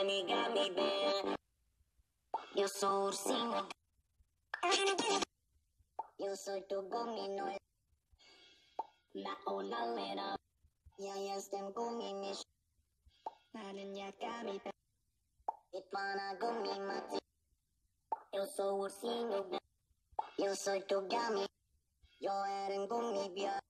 Amiga, mi bem. Eu sou ursinho. Eu sou tu gomino. Na ona lena. Ja jestem gumimiś. Naden jaka mi bem. I pana gumimati. Eu sou ursinho. Eu sou tu gummy. Jag är en gummibjörn.